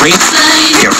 Breathe. Here.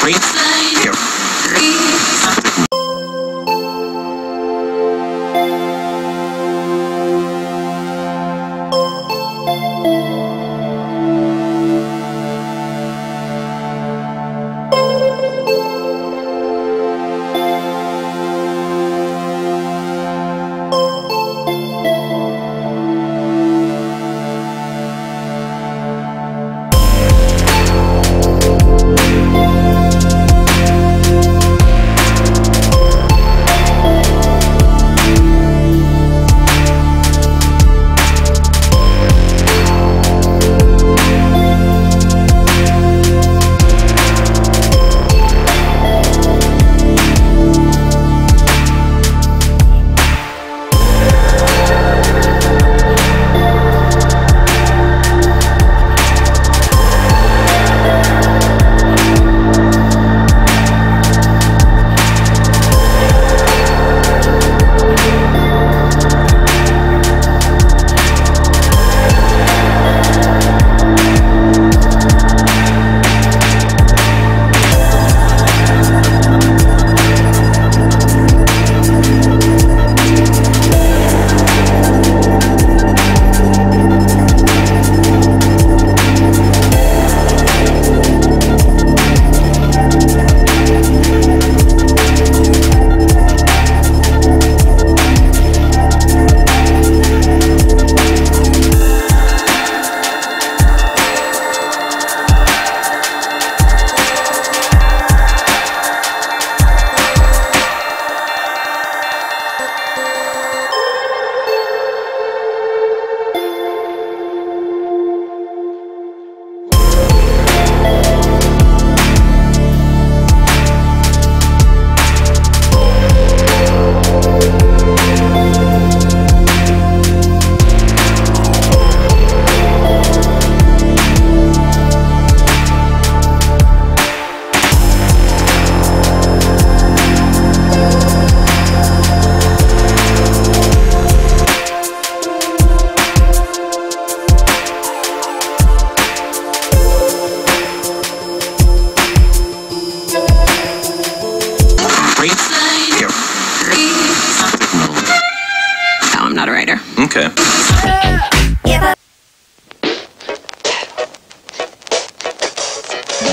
three, two.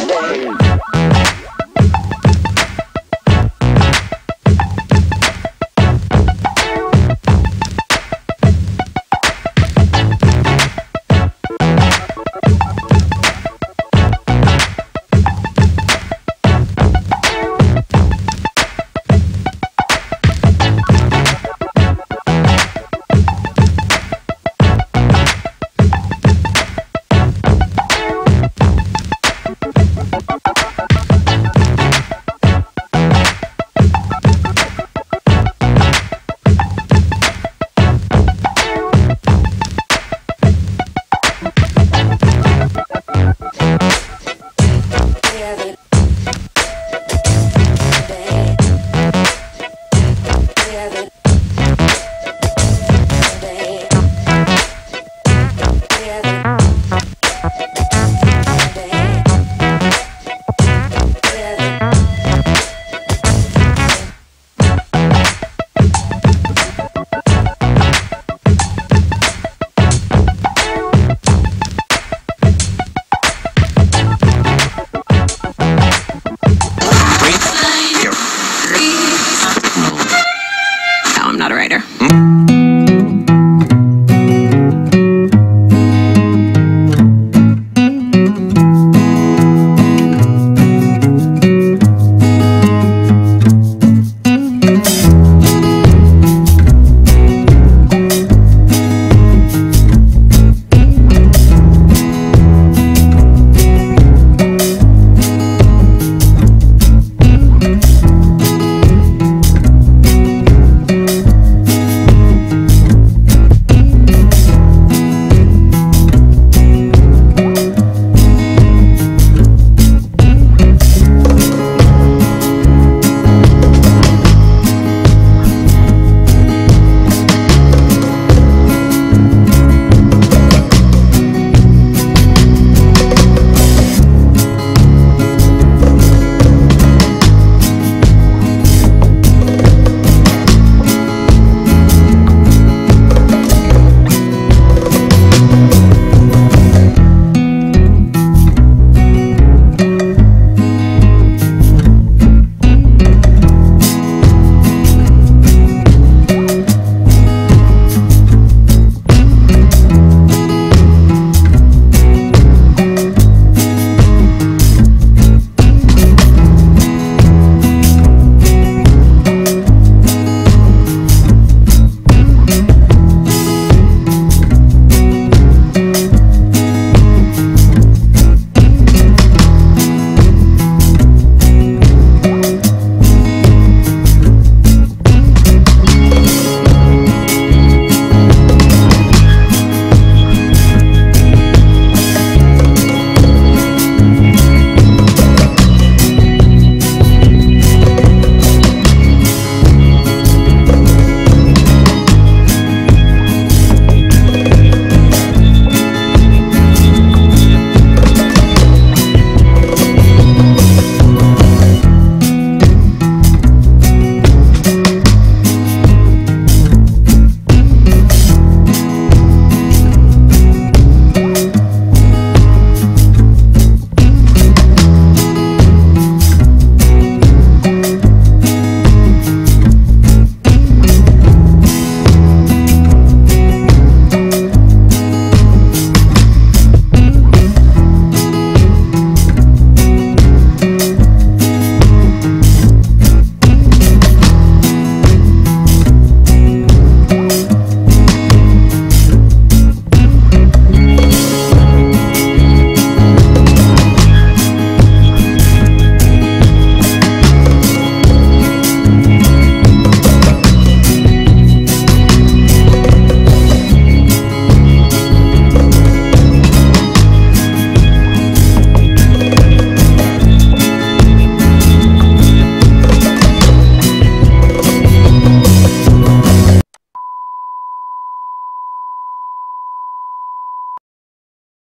No, Writer.